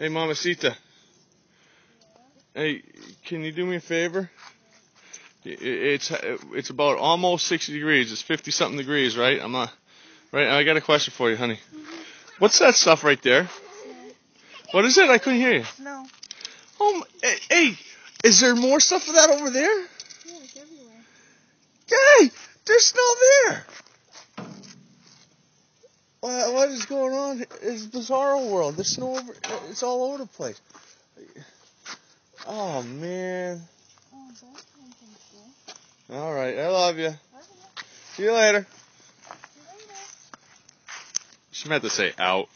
Hey, Mamacita. Hey, can you do me a favor? It's it's about almost 60 degrees. It's 50 something degrees, right? I'm not right. I got a question for you, honey. What's that stuff right there? What is it? I couldn't hear you. No. Oh, hey, is there more stuff of that over there? Yeah, it's everywhere. Hey, there's snow there. What, what is going on? It's bizarro world. There's snow over. It's all over the place. Oh man. Oh, All right, I love you. See you later. See you later. She meant to say out.